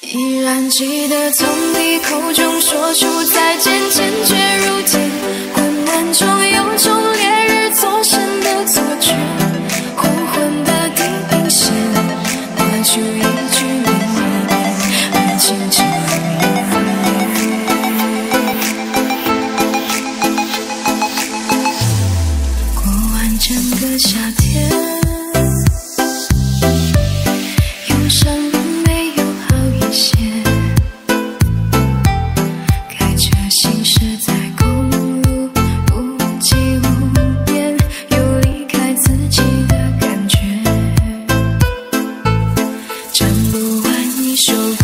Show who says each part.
Speaker 1: 依然记得从你口中说出再见，坚决如铁，困难中有种。show.